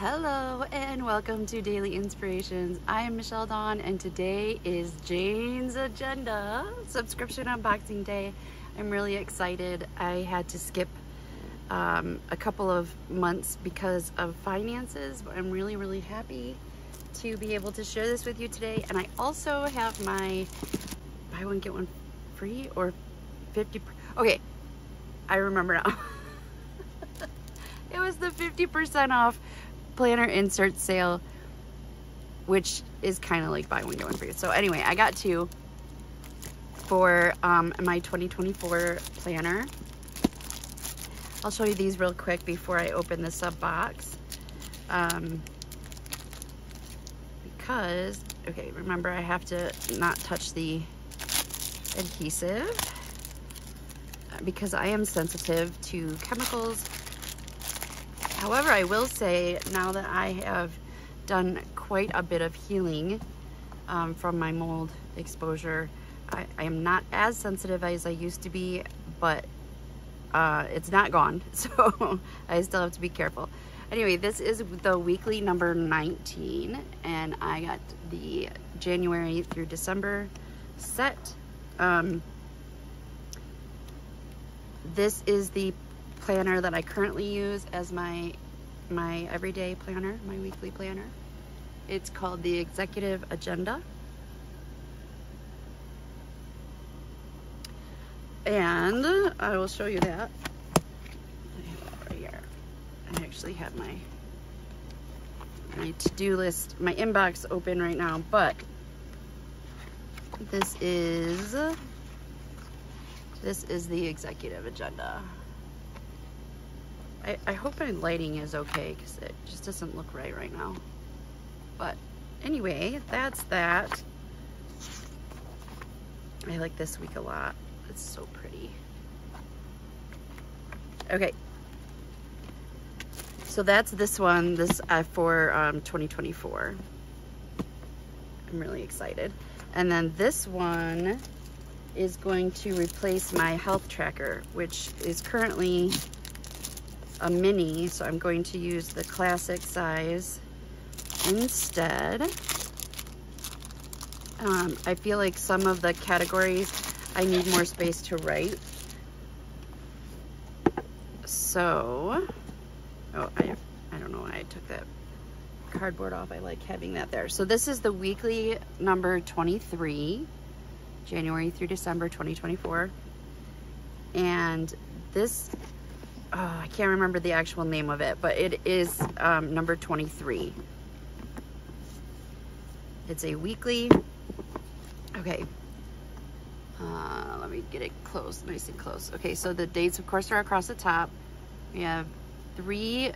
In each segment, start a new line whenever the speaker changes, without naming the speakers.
Hello and welcome to Daley Inspirations. I am Michelle Dawn and today is Jane's Agenda subscription unboxing day. I'm really excited. I had to skip um, a couple of months because of finances, but I'm really, really happy to be able to share this with you today. And I also have my buy one, get one free or 50, okay, I remember now. it was the 50% off planner insert sale, which is kind of like buy one, get one free. So anyway, I got two for um, my 2024 planner. I'll show you these real quick before I open the sub box. Um, because, okay, remember I have to not touch the adhesive because I am sensitive to chemicals However, I will say now that I have done quite a bit of healing um, from my mold exposure, I, I, am not as sensitive as I used to be, but uh, it's not gone. So I still have to be careful. Anyway, this is the weekly number 19 and I got the January through December set. Um, this is the planner that I currently use as my my everyday planner, my weekly planner. It's called the Executive Agenda. And I will show you that. I right here. I actually have my my to-do list, my inbox open right now, but this is this is the executive agenda. I, I hope my lighting is okay because it just doesn't look right right now. But anyway, that's that. I like this week a lot. It's so pretty. Okay. So that's this one, this uh, for um, 2024. I'm really excited. And then this one is going to replace my health tracker, which is currently a mini, so I'm going to use the classic size instead. Um, I feel like some of the categories I need more space to write. So, oh, I, I don't know why I took that cardboard off. I like having that there. So this is the weekly number 23, January through December 2024. And this oh, I can't remember the actual name of it, but it is um, number 23. It's a weekly, okay, uh, let me get it close, nice and close. Okay, so the dates, of course, are across the top. We have three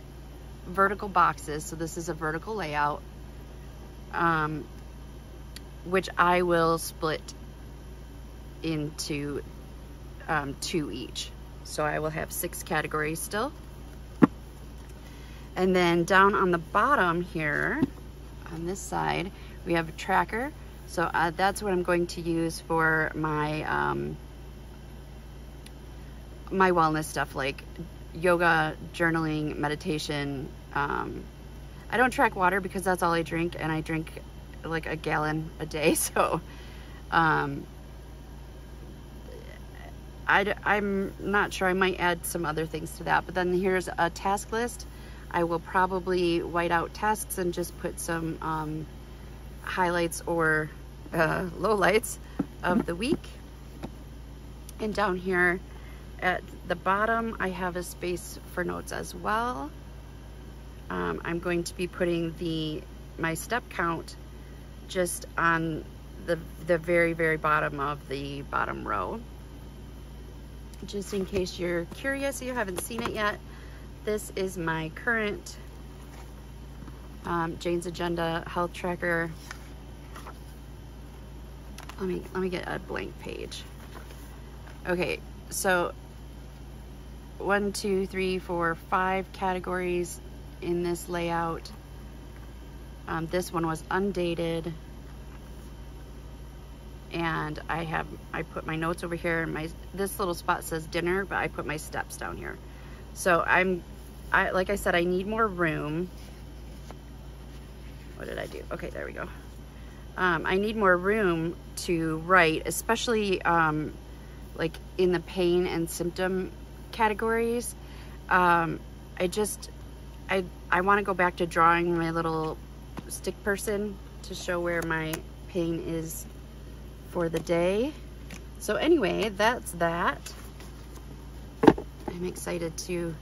vertical boxes, so this is a vertical layout, um, which I will split into um, two each. So I will have six categories still. And then down on the bottom here, on this side, we have a tracker. So uh, that's what I'm going to use for my um, my wellness stuff like yoga, journaling, meditation. Um, I don't track water because that's all I drink and I drink like a gallon a day. So um, I, I'm not sure. I might add some other things to that. But then here's a task list. I will probably white out tasks and just put some um, highlights or uh, lowlights of the week. And down here at the bottom, I have a space for notes as well. Um, I'm going to be putting the my step count just on the, the very, very bottom of the bottom row just in case you're curious, you haven't seen it yet, this is my current um, Jane's Agenda health tracker. Let me, let me get a blank page. Okay, so one, two, three, four, five categories in this layout. Um, this one was undated and I have I put my notes over here and my this little spot says dinner but I put my steps down here so I'm I like I said I need more room what did I do? Okay, there we go. Um, I need more room to write, especially um, like in the pain and symptom categories. Um, I just, I, I want to go back to drawing my little stick person to show where my pain is for the day. So anyway, that's that. I'm excited to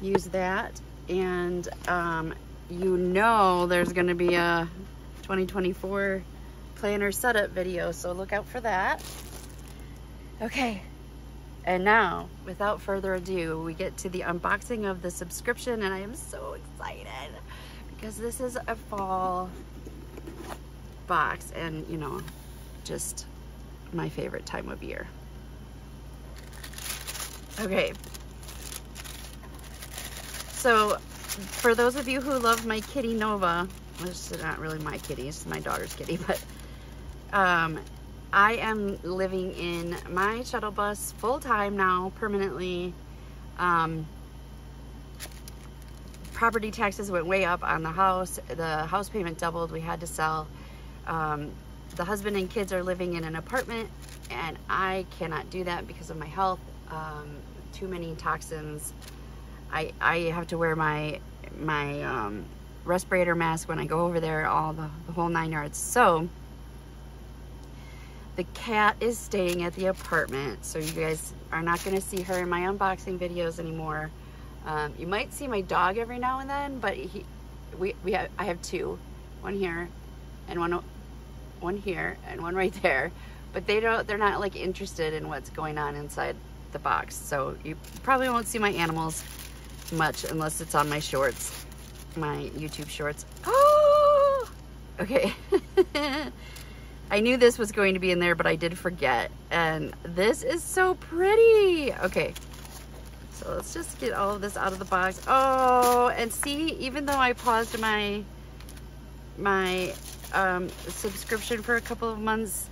use that. And um, you know there's gonna be a 2024 planner setup video, so look out for that. Okay, and now, without further ado, we get to the unboxing of the subscription, and I am so excited because this is a fall box, and you know, just my favorite time of year. Okay. So, for those of you who love my kitty Nova, this is not really my kitty, it's my daughter's kitty, but um, I am living in my shuttle bus full time now, permanently. Um, property taxes went way up on the house. The house payment doubled. We had to sell. Um, the husband and kids are living in an apartment and I cannot do that because of my health. Um, too many toxins. I, I have to wear my my um, respirator mask when I go over there, all the, the whole nine yards. So the cat is staying at the apartment, so you guys are not going to see her in my unboxing videos anymore. Um, you might see my dog every now and then, but he, we, we have, I have two, one here and one one here and one right there, but they don't, they're not like interested in what's going on inside the box. So you probably won't see my animals much unless it's on my shorts, my YouTube shorts. Oh, okay. I knew this was going to be in there, but I did forget. And this is so pretty. Okay. So let's just get all of this out of the box. Oh, and see, even though I paused my my um, subscription for a couple of months,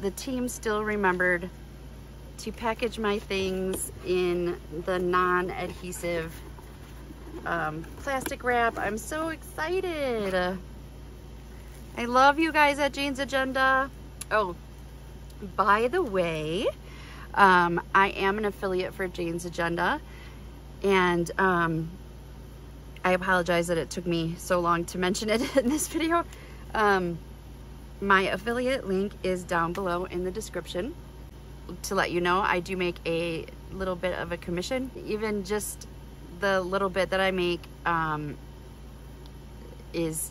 the team still remembered to package my things in the non-adhesive um, plastic wrap. I'm so excited. I love you guys at Jane's Agenda. Oh, by the way, um, I am an affiliate for Jane's Agenda and um, I apologize that it took me so long to mention it in this video. Um, my affiliate link is down below in the description. To let you know, I do make a little bit of a commission. Even just the little bit that I make um, is,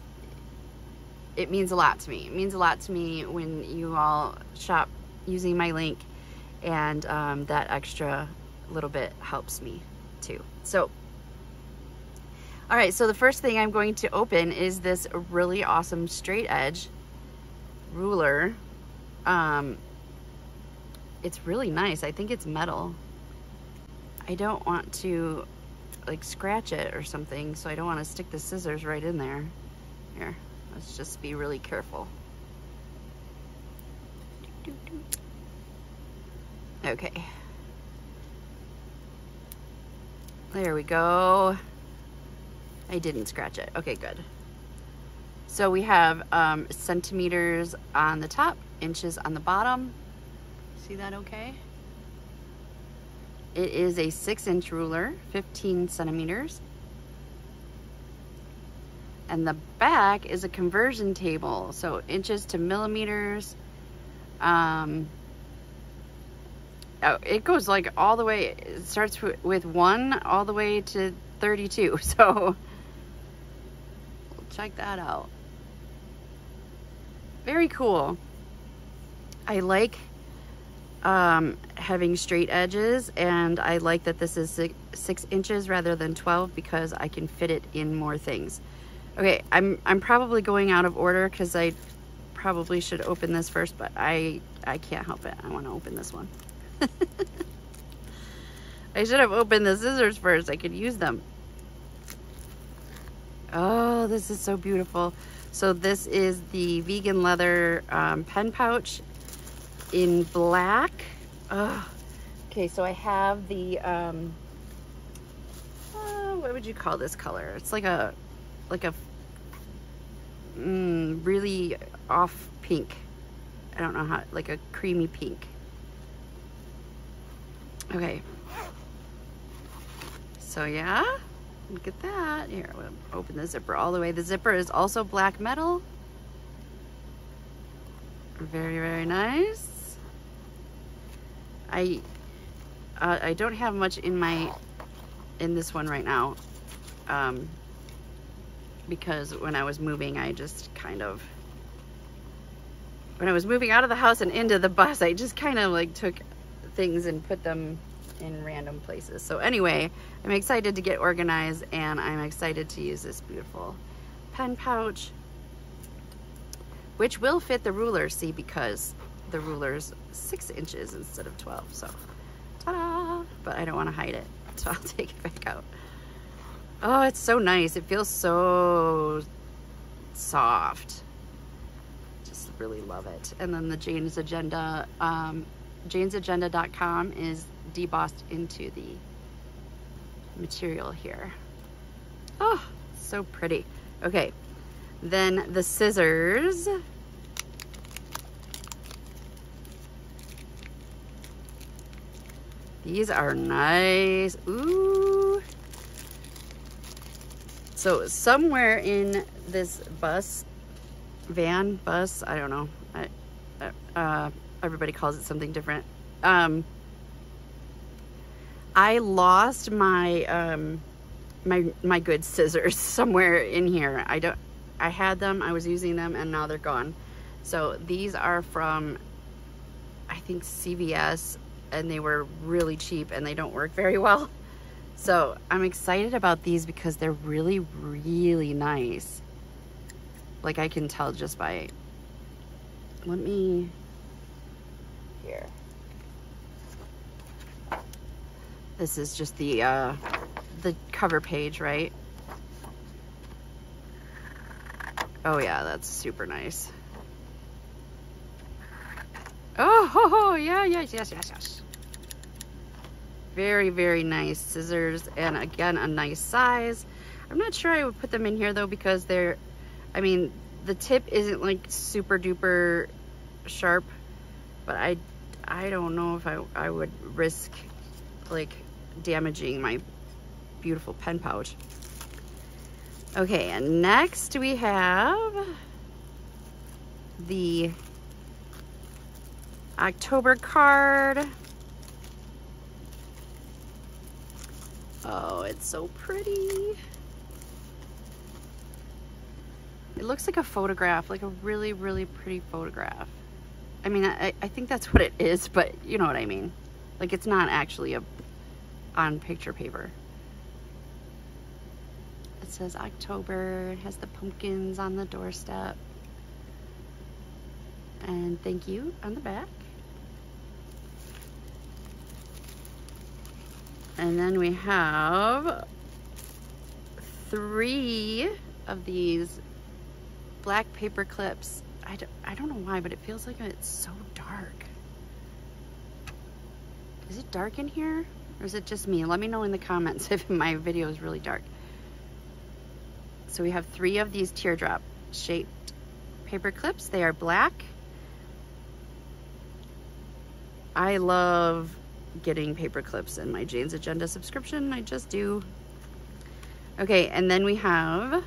it means a lot to me. It means a lot to me when you all shop using my link and um, that extra little bit helps me too. So all right, so the first thing I'm going to open is this really awesome straight edge ruler. Um, it's really nice. I think it's metal. I don't want to like scratch it or something, so I don't want to stick the scissors right in there. Here, let's just be really careful. Okay. There we go. I didn't scratch it. Okay, good. So we have um, centimeters on the top, inches on the bottom. See that okay? It is a six inch ruler, 15 centimeters. And the back is a conversion table. So inches to millimeters. Um, oh, it goes like all the way, it starts with one all the way to 32. So check that out. Very cool. I like um, having straight edges and I like that this is six, six, inches rather than 12 because I can fit it in more things. Okay, I'm, I'm probably going out of order because I probably should open this first, but I, I can't help it. I want to open this one. I should have opened the scissors first. I could use them. Oh, this is so beautiful. So this is the vegan leather um, pen pouch in black. Oh, okay, so I have the, um, uh, what would you call this color? It's like a, like a mm, really off pink. I don't know how, like a creamy pink. Okay. So yeah, look at that. Here, gonna open the zipper all the way. The zipper is also black metal. Very, very nice. I, uh, I don't have much in my, in this one right now. Um, because when I was moving, I just kind of, when I was moving out of the house and into the bus, I just kind of like took things and put them in random places. So anyway, I'm excited to get organized and I'm excited to use this beautiful pen pouch, which will fit the ruler, see, because the ruler's six inches instead of 12, so ta-da! But I don't wanna hide it, so I'll take it back out. Oh, it's so nice. It feels so soft. Just really love it. And then the Jane's Agenda, um, janesagenda.com is debossed into the material here. Oh, so pretty. Okay, then the scissors. These are nice. Ooh. So somewhere in this bus, van, bus, I don't know. I, uh, everybody calls it something different. Um, I lost my um, my my good scissors somewhere in here. I don't. I had them. I was using them, and now they're gone. So these are from, I think CVS, and they were really cheap, and they don't work very well. So I'm excited about these because they're really, really nice. Like I can tell just by, let me, here. This is just the, uh, the cover page, right? Oh yeah, that's super nice. Oh, ho, ho, yeah, yes, yes, yes, yes. Very, very nice scissors and again, a nice size. I'm not sure I would put them in here though because they're, I mean, the tip isn't like super duper sharp, but I, I don't know if I, I would risk like damaging my beautiful pen pouch. Okay, and next we have the October card. Oh, it's so pretty. It looks like a photograph, like a really, really pretty photograph. I mean, I, I think that's what it is, but you know what I mean. Like it's not actually a on picture paper. It says October, it has the pumpkins on the doorstep. And thank you on the back. And then we have three of these black paper clips. I don't, I don't know why, but it feels like it's so dark. Is it dark in here? Or is it just me? Let me know in the comments if my video is really dark. So we have three of these teardrop shaped paper clips. They are black. I love getting paper clips in my Jane's Agenda subscription. I just do. Okay, and then we have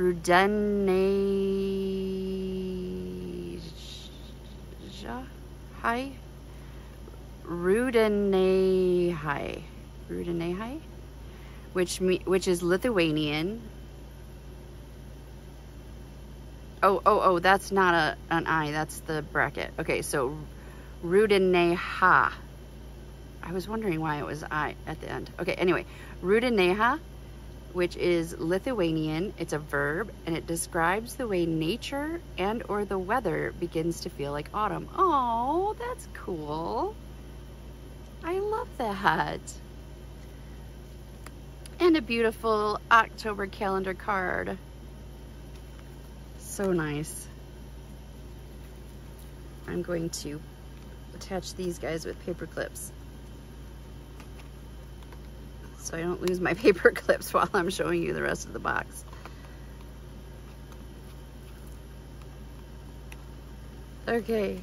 Rudeneja Hi. Rudenehai. Rudenehai? Which me which is Lithuanian. Oh, oh, oh, that's not a an I, that's the bracket. Okay, so Rudeneha. I was wondering why it was I at the end. Okay, anyway, Rudeneha, which is Lithuanian. It's a verb and it describes the way nature and or the weather begins to feel like autumn. Oh, that's cool. I love that. And a beautiful October calendar card. So nice. I'm going to attach these guys with paper clips so I don't lose my paper clips while I'm showing you the rest of the box. Okay.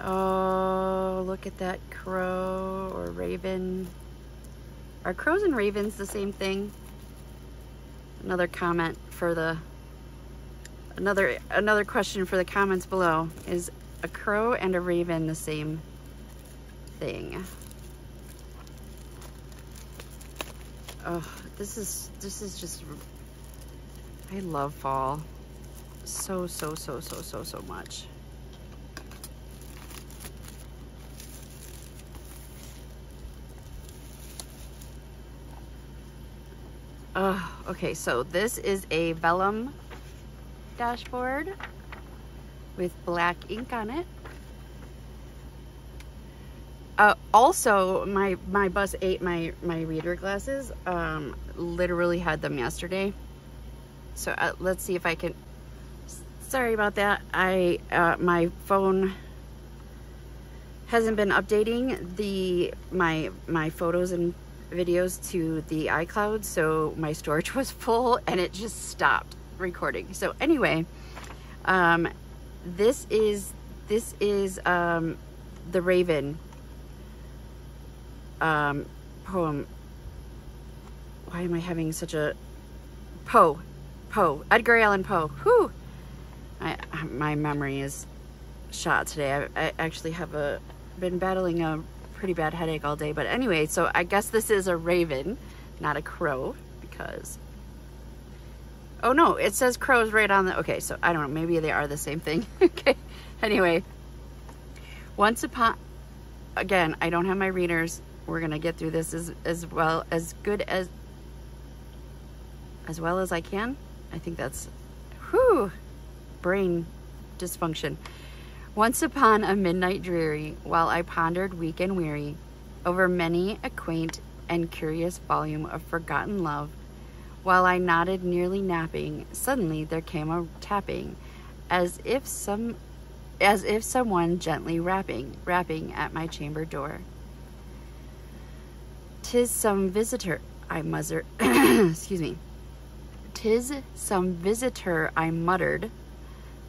Oh, look at that crow or raven. Are crows and ravens the same thing? Another comment for the, another, another question for the comments below. Is a crow and a raven the same thing? Oh, this is this is just I love fall so so so so so so much. Uh, okay, so this is a vellum dashboard with black ink on it. Uh, also, my, my bus ate my, my reader glasses, um, literally had them yesterday. So uh, let's see if I can, sorry about that. I, uh, my phone hasn't been updating the, my, my photos and videos to the iCloud. So my storage was full and it just stopped recording. So anyway, um, this is, this is, um, the Raven um, poem. Why am I having such a Poe? Poe. Edgar Allan Poe. Whew. I, my memory is shot today. I, I actually have a been battling a pretty bad headache all day. But anyway, so I guess this is a raven, not a crow, because Oh no, it says crows right on the, okay, so I don't know, maybe they are the same thing. okay, anyway. Once upon, again, I don't have my readers we're gonna get through this as, as well, as good as, as well as I can. I think that's, whew, brain dysfunction. Once upon a midnight dreary, while I pondered weak and weary over many a quaint and curious volume of forgotten love, while I nodded nearly napping, suddenly there came a tapping, as if some as if someone gently rapping, rapping at my chamber door. Tis some visitor, I muttered. Excuse me. Tis some visitor, I muttered,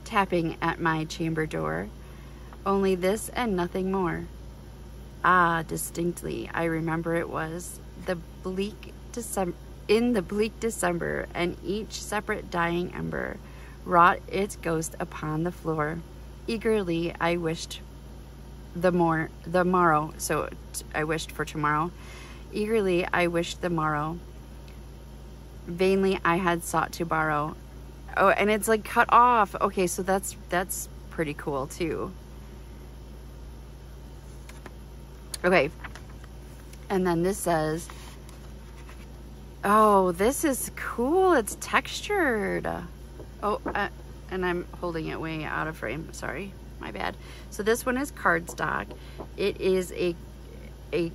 tapping at my chamber door. Only this and nothing more. Ah, distinctly, I remember it was the bleak December, in the bleak December, and each separate dying ember wrought its ghost upon the floor. Eagerly, I wished the more the morrow. So I wished for tomorrow Eagerly I wished the morrow. Vainly I had sought to borrow. Oh, and it's like cut off. Okay, so that's that's pretty cool too. Okay. And then this says, oh, this is cool. It's textured. Oh, uh, and I'm holding it way out of frame. Sorry, my bad. So this one is cardstock. It is a, a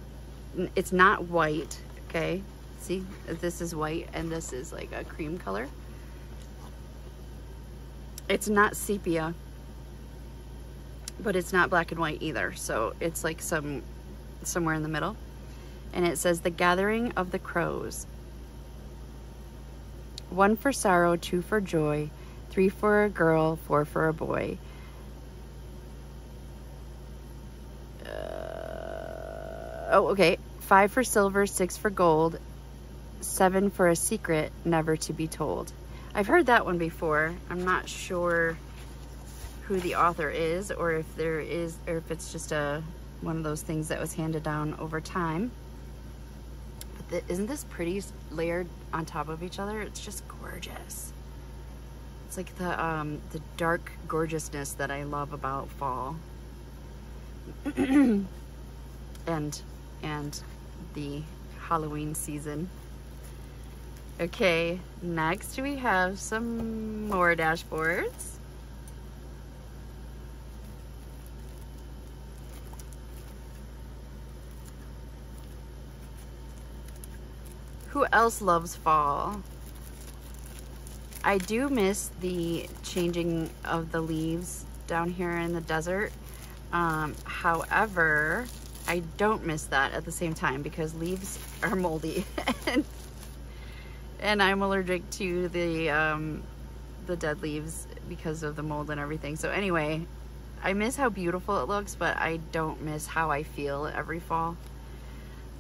it's not white, okay? See, this is white and this is like a cream color. It's not sepia, but it's not black and white either. So it's like some somewhere in the middle. And it says, The Gathering of the Crows. One for sorrow, two for joy, three for a girl, four for a boy. Oh, okay. Five for silver, six for gold, seven for a secret never to be told. I've heard that one before. I'm not sure who the author is or if there is, or if it's just a one of those things that was handed down over time. But is not this pretty layered on top of each other? It's just gorgeous. It's like the, um, the dark gorgeousness that I love about fall. and and the Halloween season. Okay, next we have some more dashboards. Who else loves fall? I do miss the changing of the leaves down here in the desert. Um, however, I don't miss that at the same time because leaves are moldy and, and I'm allergic to the um, the dead leaves because of the mold and everything. So anyway, I miss how beautiful it looks, but I don't miss how I feel every fall.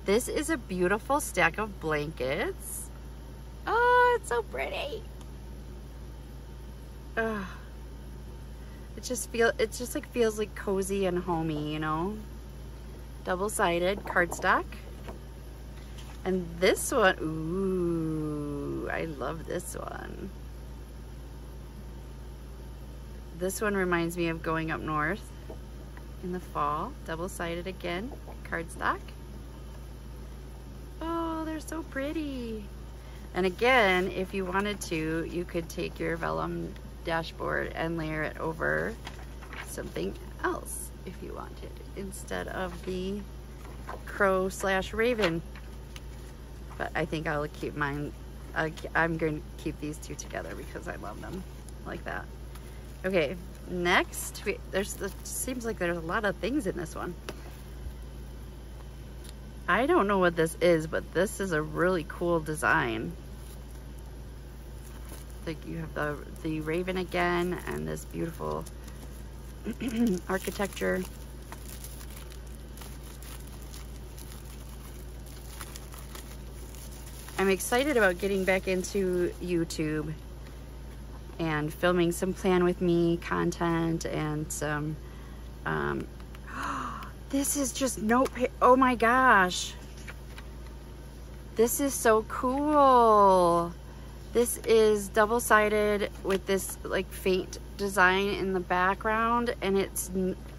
This is a beautiful stack of blankets. Oh, it's so pretty. It just feel it just like feels like cozy and homey, you know? Double-sided cardstock. And this one, ooh, I love this one. This one reminds me of going up north in the fall. Double-sided again, cardstock. Oh, they're so pretty. And again, if you wanted to, you could take your vellum dashboard and layer it over something else if you wanted instead of the crow slash raven. But I think I'll keep mine, I'm going to keep these two together because I love them like that. Okay, next, we, there's, it seems like there's a lot of things in this one. I don't know what this is, but this is a really cool design. Like you have the, the raven again and this beautiful architecture. I'm excited about getting back into YouTube and filming some plan with me content and some um, this is just note oh my gosh this is so cool this is double-sided with this like faint design in the background and it's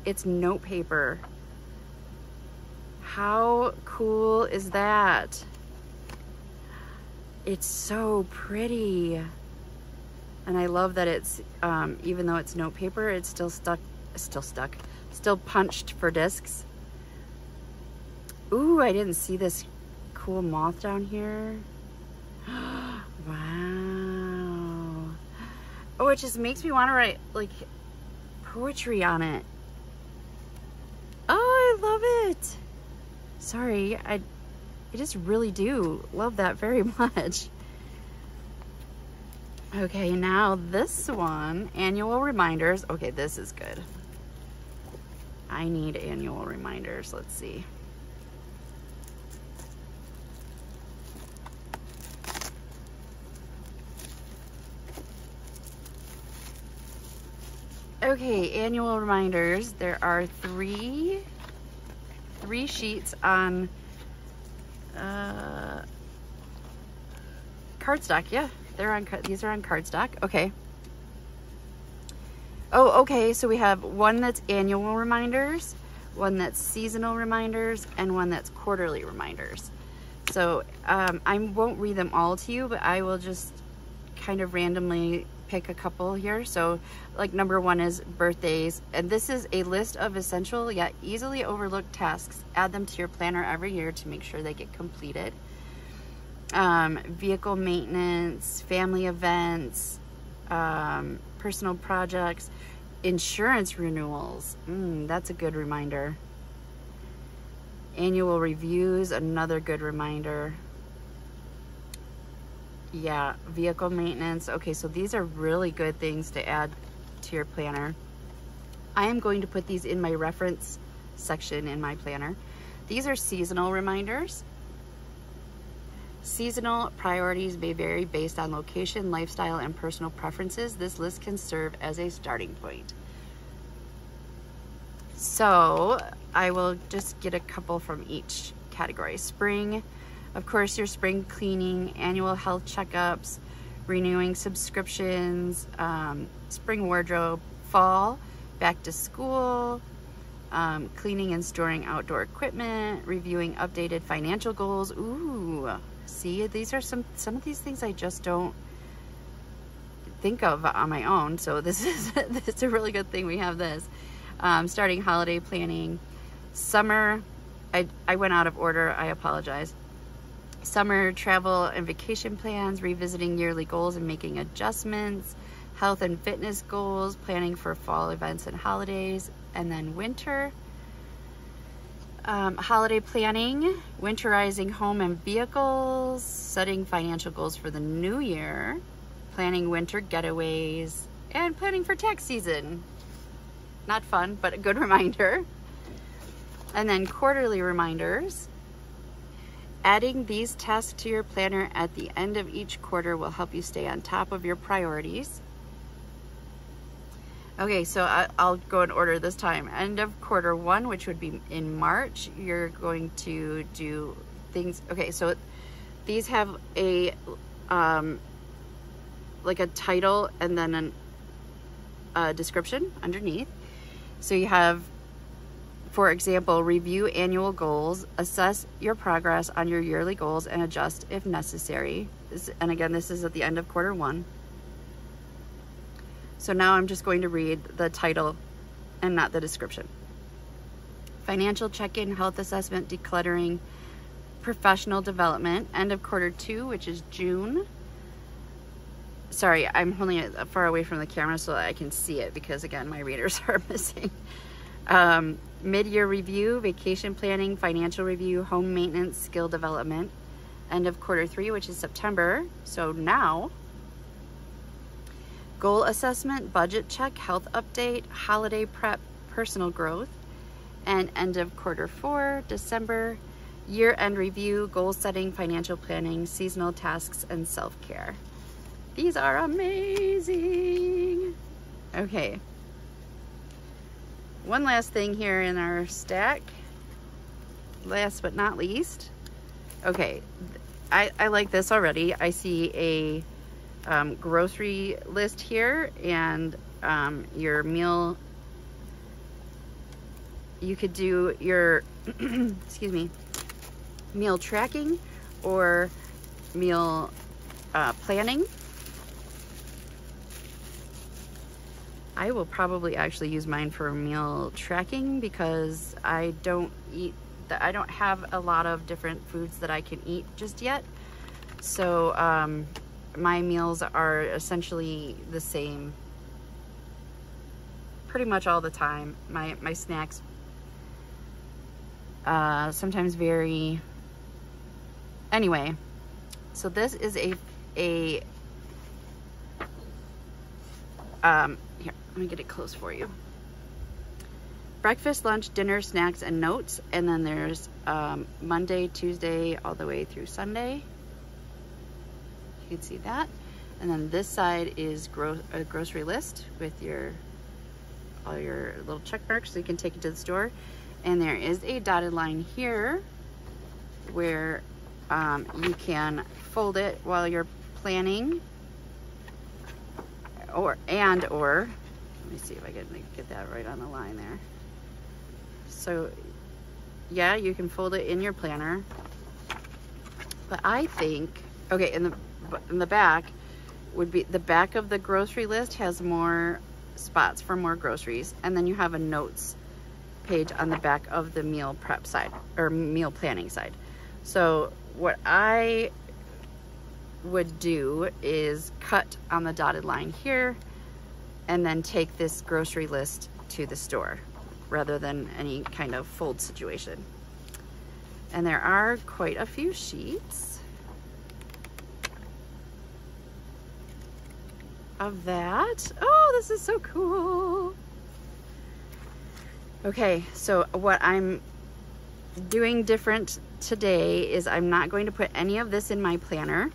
it's note paper how cool is that it's so pretty and I love that it's, um, even though it's note paper, it's still stuck, still stuck, still punched for discs. Ooh, I didn't see this cool moth down here. Oh, it just makes me want to write like poetry on it. Oh, I love it. Sorry, I, I just really do love that very much. Okay, now this one, annual reminders. Okay, this is good. I need annual reminders. Let's see. Okay, annual reminders. There are three, three sheets on uh, cardstock. Yeah, they're on, these are on cardstock. Okay. Oh, okay. So we have one that's annual reminders, one that's seasonal reminders, and one that's quarterly reminders. So um, I won't read them all to you, but I will just kind of randomly pick a couple here. So like number one is birthdays. And this is a list of essential yet easily overlooked tasks. Add them to your planner every year to make sure they get completed um, vehicle maintenance, family events, um, personal projects, insurance renewals. Mm, that's a good reminder. Annual reviews, another good reminder. Yeah, vehicle maintenance. Okay, so these are really good things to add to your planner. I am going to put these in my reference section in my planner. These are seasonal reminders. Seasonal priorities may vary based on location, lifestyle, and personal preferences. This list can serve as a starting point. So I will just get a couple from each category. Spring, of course, your spring cleaning, annual health checkups, renewing subscriptions, um, spring wardrobe, fall, back to school, um, cleaning and storing outdoor equipment, reviewing updated financial goals. Ooh, see, these are some, some of these things I just don't think of on my own. So this is, this is a really good thing we have this. Um, starting holiday planning. Summer, I, I went out of order, I apologize. Summer travel and vacation plans, revisiting yearly goals and making adjustments, health and fitness goals, planning for fall events and holidays, and then winter, um, holiday planning, winterizing home and vehicles, setting financial goals for the new year, planning winter getaways, and planning for tax season. Not fun, but a good reminder. And then quarterly reminders. Adding these tasks to your planner at the end of each quarter will help you stay on top of your priorities. Okay, so I, will go in order this time. End of quarter one, which would be in March, you're going to do things. Okay, so these have a um, like a title and then an, a description underneath. So you have, for example, review annual goals, assess your progress on your yearly goals and adjust if necessary. This, and again, this is at the end of quarter one. So now I'm just going to read the title and not the description. Financial check-in, health assessment, decluttering, professional development, end of quarter two, which is June. Sorry, I'm holding it far away from the camera so that I can see it because again, my readers are missing. Um, Mid-year review, vacation planning, financial review, home maintenance, skill development. End of quarter three, which is September. So now, goal assessment, budget check, health update, holiday prep, personal growth. And end of quarter four, December, year-end review, goal setting, financial planning, seasonal tasks, and self-care. These are amazing. Okay. One last thing here in our stack. Last but not least. Okay, I, I like this already. I see a um, grocery list here and um, your meal. You could do your, excuse me, meal tracking or meal uh, planning. I will probably actually use mine for meal tracking because I don't eat, I don't have a lot of different foods that I can eat just yet. So um, my meals are essentially the same pretty much all the time. My, my snacks uh, sometimes vary. Anyway, so this is a, a um, let me get it close for you. Breakfast, lunch, dinner, snacks, and notes. And then there's um, Monday, Tuesday, all the way through Sunday. You can see that. And then this side is gro a grocery list with your all your little check marks so you can take it to the store. And there is a dotted line here where um, you can fold it while you're planning or and or me see if I can get that right on the line there. So yeah, you can fold it in your planner. But I think, okay, in the, in the back would be, the back of the grocery list has more spots for more groceries. And then you have a notes page on the back of the meal prep side or meal planning side. So what I would do is cut on the dotted line here and then take this grocery list to the store rather than any kind of fold situation. And there are quite a few sheets of that. Oh, this is so cool. Okay, so what I'm doing different today is I'm not going to put any of this in my planner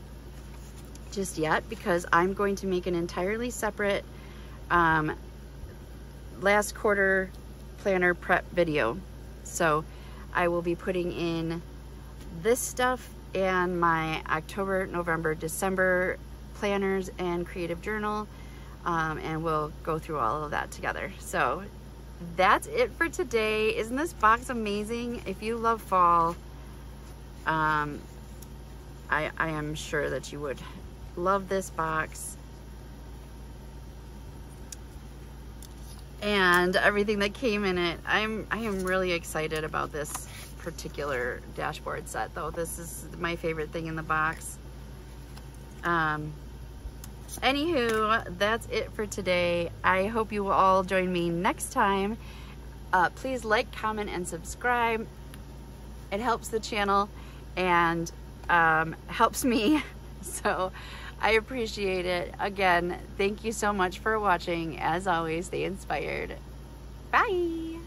just yet because I'm going to make an entirely separate um, last quarter planner prep video. So I will be putting in this stuff and my October, November, December planners and creative journal um, and we'll go through all of that together. So that's it for today. Isn't this box amazing? If you love fall, um, I, I am sure that you would love this box. And everything that came in it. I'm I am really excited about this particular dashboard set though. This is my favorite thing in the box. Um, anywho, that's it for today. I hope you will all join me next time. Uh, please like, comment, and subscribe. It helps the channel and um, helps me So I appreciate it. Again, thank you so much for watching. As always, stay inspired. Bye.